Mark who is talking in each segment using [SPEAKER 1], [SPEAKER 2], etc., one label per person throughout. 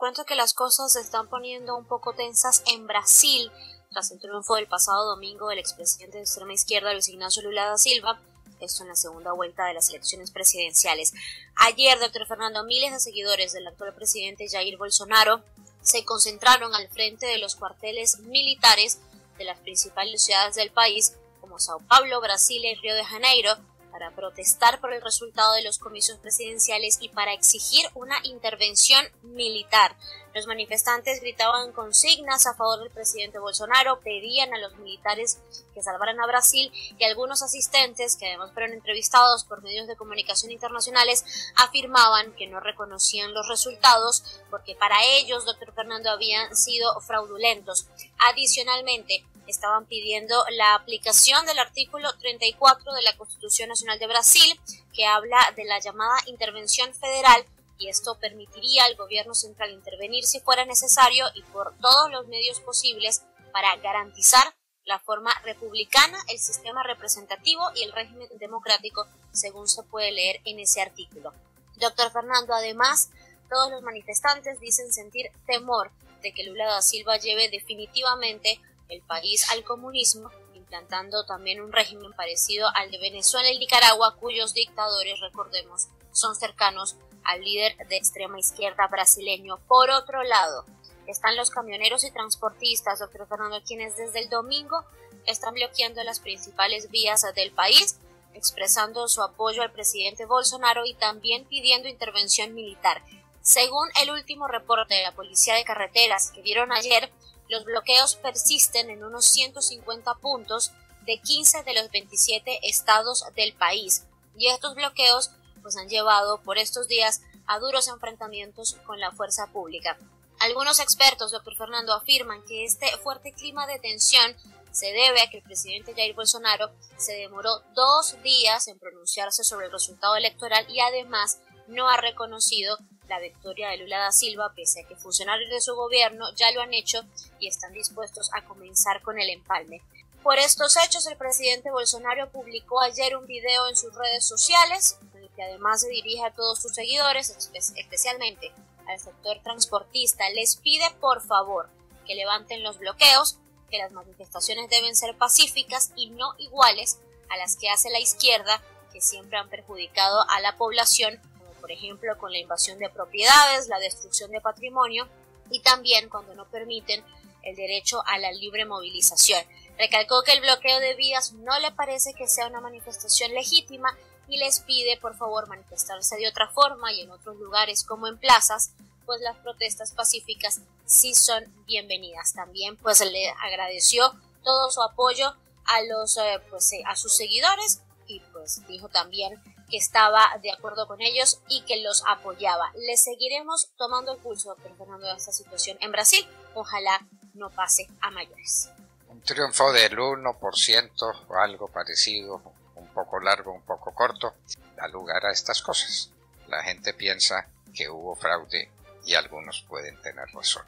[SPEAKER 1] Cuento que las cosas se están poniendo un poco tensas en Brasil tras el triunfo del pasado domingo del expresidente de extrema izquierda Luis Ignacio Lula da Silva, esto en la segunda vuelta de las elecciones presidenciales. Ayer, doctor Fernando, miles de seguidores del actual presidente Jair Bolsonaro se concentraron al frente de los cuarteles militares de las principales ciudades del país, como Sao Paulo, Brasilia y Río de Janeiro, para protestar por el resultado de los comicios presidenciales y para exigir una intervención militar. Los manifestantes gritaban consignas a favor del presidente Bolsonaro, pedían a los militares que salvaran a Brasil y algunos asistentes, que además fueron entrevistados por medios de comunicación internacionales, afirmaban que no reconocían los resultados porque para ellos, doctor Fernando, habían sido fraudulentos. Adicionalmente, estaban pidiendo la aplicación del artículo 34 de la Constitución Nacional de Brasil, que habla de la llamada intervención federal y esto permitiría al gobierno central intervenir si fuera necesario y por todos los medios posibles para garantizar la forma republicana, el sistema representativo y el régimen democrático, según se puede leer en ese artículo. Doctor Fernando, además, todos los manifestantes dicen sentir temor de que Lula da Silva lleve definitivamente el país al comunismo, implantando también un régimen parecido al de Venezuela y Nicaragua, cuyos dictadores, recordemos, son cercanos al líder de extrema izquierda brasileño. Por otro lado, están los camioneros y transportistas, doctor Fernando, quienes desde el domingo están bloqueando las principales vías del país, expresando su apoyo al presidente Bolsonaro y también pidiendo intervención militar. Según el último reporte de la Policía de Carreteras que dieron ayer, los bloqueos persisten en unos 150 puntos de 15 de los 27 estados del país y estos bloqueos pues han llevado por estos días a duros enfrentamientos con la fuerza pública. Algunos expertos, doctor Fernando, afirman que este fuerte clima de tensión se debe a que el presidente Jair Bolsonaro se demoró dos días en pronunciarse sobre el resultado electoral y además no ha reconocido la victoria de Lula da Silva, pese a que funcionarios de su gobierno ya lo han hecho y están dispuestos a comenzar con el empalme. Por estos hechos, el presidente Bolsonaro publicó ayer un video en sus redes sociales, en el que además se dirige a todos sus seguidores, especialmente al sector transportista, les pide por favor que levanten los bloqueos, que las manifestaciones deben ser pacíficas y no iguales a las que hace la izquierda, que siempre han perjudicado a la población por ejemplo con la invasión de propiedades, la destrucción de patrimonio y también cuando no permiten el derecho a la libre movilización. Recalcó que el bloqueo de vías no le parece que sea una manifestación legítima y les pide por favor manifestarse de otra forma y en otros lugares como en plazas, pues las protestas pacíficas sí son bienvenidas. También pues le agradeció todo su apoyo a los eh, pues eh, a sus seguidores y pues dijo también que estaba de acuerdo con ellos y que los apoyaba. Le seguiremos tomando el pulso, doctor Fernando, de esta situación en Brasil. Ojalá no pase a mayores.
[SPEAKER 2] Un triunfo del 1% o algo parecido, un poco largo, un poco corto, da lugar a estas cosas. La gente piensa que hubo fraude y algunos pueden tener razón.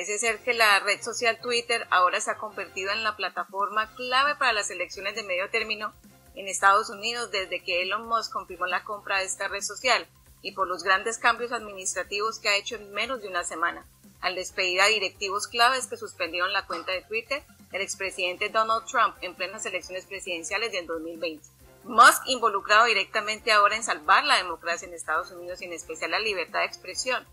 [SPEAKER 3] Parece ser que la red social Twitter ahora se ha convertido en la plataforma clave para las elecciones de medio término en Estados Unidos desde que Elon Musk confirmó la compra de esta red social y por los grandes cambios administrativos que ha hecho en menos de una semana, al despedir a directivos claves que suspendieron la cuenta de Twitter del expresidente Donald Trump en plenas elecciones presidenciales del 2020. Musk involucrado directamente ahora en salvar la democracia en Estados Unidos y en especial la libertad de expresión,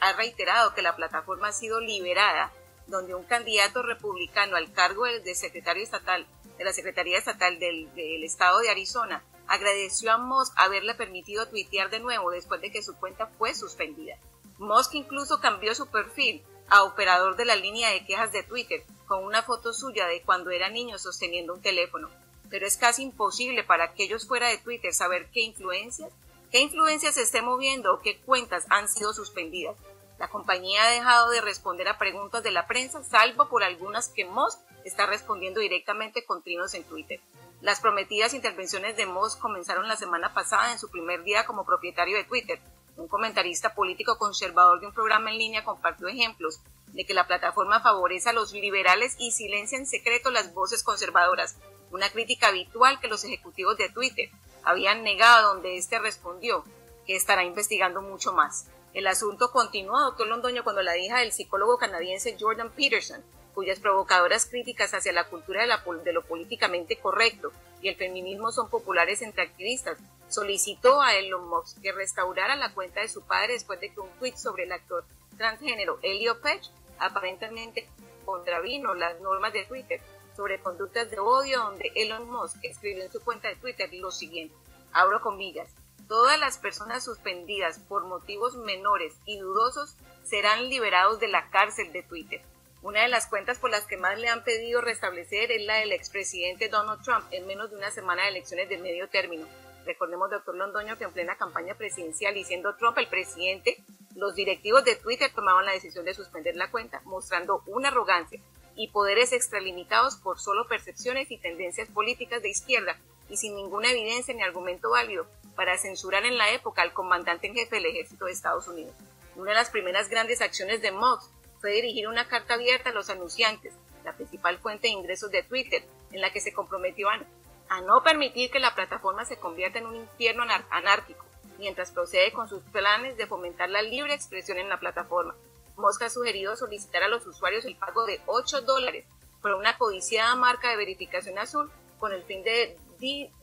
[SPEAKER 3] ha reiterado que la plataforma ha sido liberada, donde un candidato republicano al cargo de secretario estatal de la Secretaría Estatal del, Estado de Arizona agradeció a Musk haberle permitido tuitear de nuevo después de que su cuenta fue suspendida. Musk incluso cambió su perfil a operador de la línea de quejas de Twitter con una foto suya de cuando era niño sosteniendo un teléfono. Pero es casi imposible para aquellos fuera de Twitter saber qué influencias ¿Qué influencia se esté moviendo o qué cuentas han sido suspendidas? La compañía ha dejado de responder a preguntas de la prensa, salvo por algunas que Moss está respondiendo directamente con trinos en Twitter. Las prometidas intervenciones de Moss comenzaron la semana pasada en su primer día como propietario de Twitter. Un comentarista político conservador de un programa en línea compartió ejemplos de que la plataforma favorece a los liberales y silencia en secreto las voces conservadoras, una crítica habitual que los ejecutivos de Twitter habían negado donde éste respondió que estará investigando mucho más. El asunto continuó, doctor Londoño, cuando la hija del psicólogo canadiense Jordan Peterson, cuyas provocadoras críticas hacia la cultura de, lo políticamente correcto y el feminismo son populares entre activistas, solicitó a Elon Musk que restaurara la cuenta de su padre después de que un tweet sobre el actor transgénero Elliot Page aparentemente contravino las normas de Twitter sobre conductas de odio, donde Elon Musk escribió en su cuenta de Twitter lo siguiente, abro comillas, todas las personas suspendidas por motivos menores y dudosos serán liberados de la cárcel de Twitter. Una de las cuentas por las que más le han pedido restablecer es la del expresidente Donald Trump en menos de una semana de elecciones de medio término. Recordemos, doctor Londoño, que en plena campaña presidencial y siendo Trump el presidente, los directivos de Twitter tomaban la decisión de suspender la cuenta, mostrando una arrogancia y poderes extralimitados por solo percepciones y tendencias políticas de izquierda y sin ninguna evidencia ni argumento válido para censurar en la época al comandante en jefe del ejército de Estados Unidos. Una de las primeras grandes acciones de Musk fue dirigir una carta abierta a los anunciantes, la principal fuente de ingresos de Twitter, en la que se comprometió a, no permitir que la plataforma se convierta en un infierno anárquico, mientras procede con sus planes de fomentar la libre expresión en la plataforma, Mosca ha sugerido solicitar a los usuarios el pago de 8 dólares por una codiciada marca de verificación azul con el fin de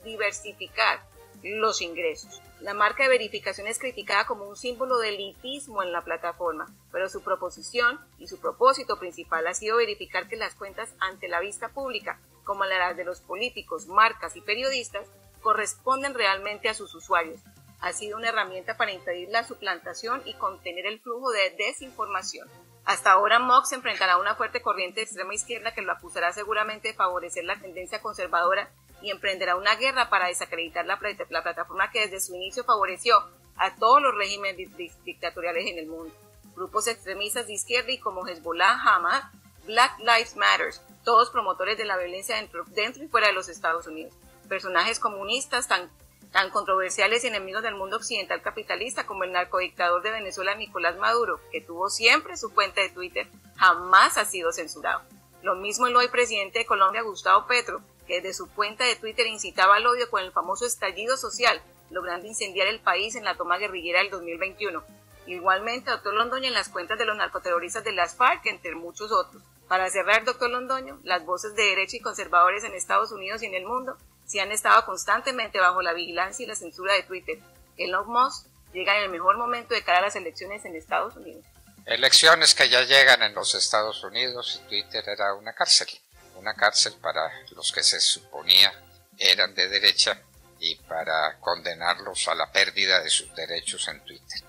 [SPEAKER 3] diversificar los ingresos. La marca de verificación es criticada como un símbolo de elitismo en la plataforma, pero su proposición y su propósito principal ha sido verificar que las cuentas ante la vista pública, como las de los políticos, marcas y periodistas, corresponden realmente a sus usuarios, ha sido una herramienta para impedir la suplantación y contener el flujo de desinformación. Hasta ahora Mox enfrentará una fuerte corriente de extrema izquierda que lo acusará seguramente de favorecer la tendencia conservadora y emprenderá una guerra para desacreditar la, plataforma que desde su inicio favoreció a todos los regímenes dictatoriales en el mundo. Grupos extremistas de izquierda y como Hezbollah, Hamas, Black Lives Matter, todos promotores de la violencia dentro, dentro y fuera de los Estados Unidos. Personajes comunistas tan tan controversiales y enemigos del mundo occidental capitalista como el narcodictador de Venezuela Nicolás Maduro, que tuvo siempre su cuenta de Twitter, jamás ha sido censurado. Lo mismo el hoy presidente de Colombia, Gustavo Petro, que desde su cuenta de Twitter incitaba al odio con el famoso estallido social, logrando incendiar el país en la toma guerrillera del 2021. Igualmente, doctor Londoño en las cuentas de los narcoterroristas de las FARC, entre muchos otros. Para cerrar, doctor Londoño, las voces de derecha y conservadores en Estados Unidos y en el mundo si han estado constantemente bajo la vigilancia y la censura de Twitter. Elon Musk llega en el mejor momento de cara a las elecciones en Estados Unidos.
[SPEAKER 2] Elecciones que ya llegan en los Estados Unidos y Twitter era una cárcel, una cárcel para los que se suponía eran de derecha y para condenarlos a la pérdida de sus derechos en Twitter.